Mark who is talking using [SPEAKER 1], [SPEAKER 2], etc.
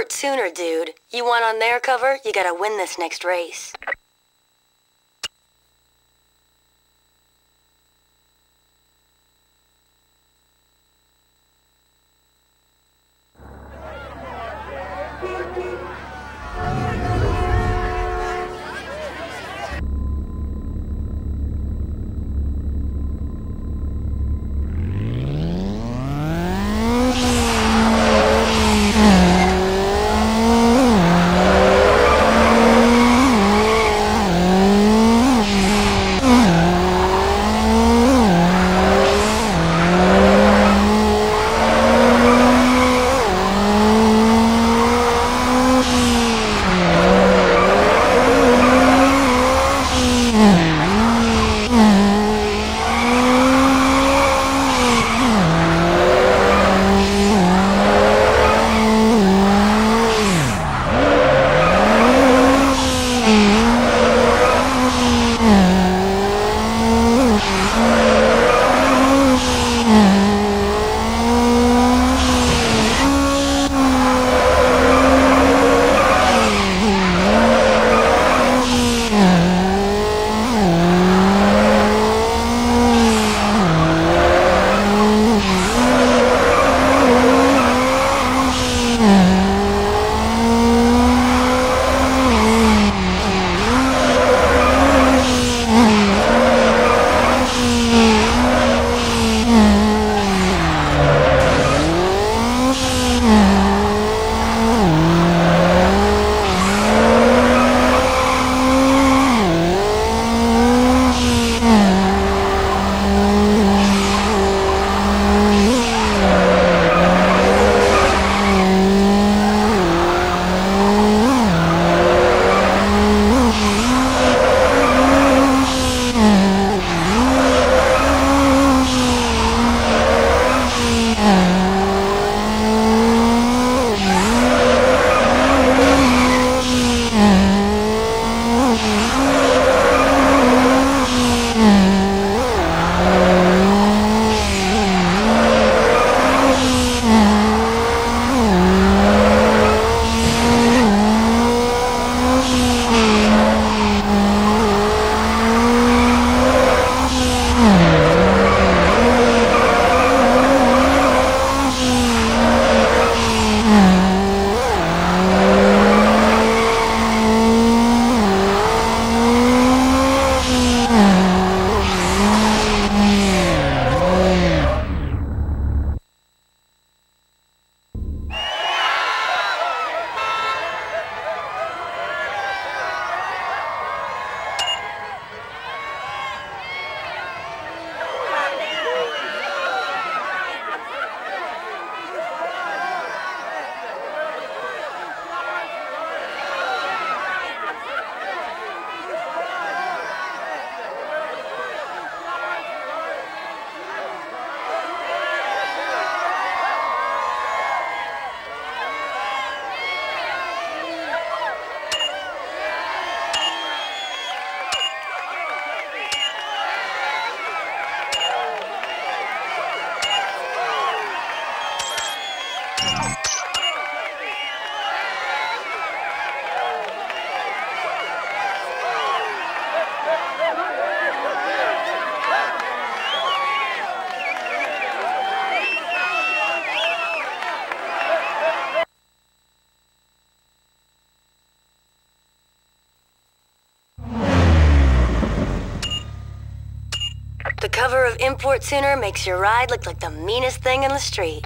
[SPEAKER 1] Import Tuner, dude. You want on their cover, you gotta win this next race. Of Import tuner makes your ride look like the meanest thing in the street.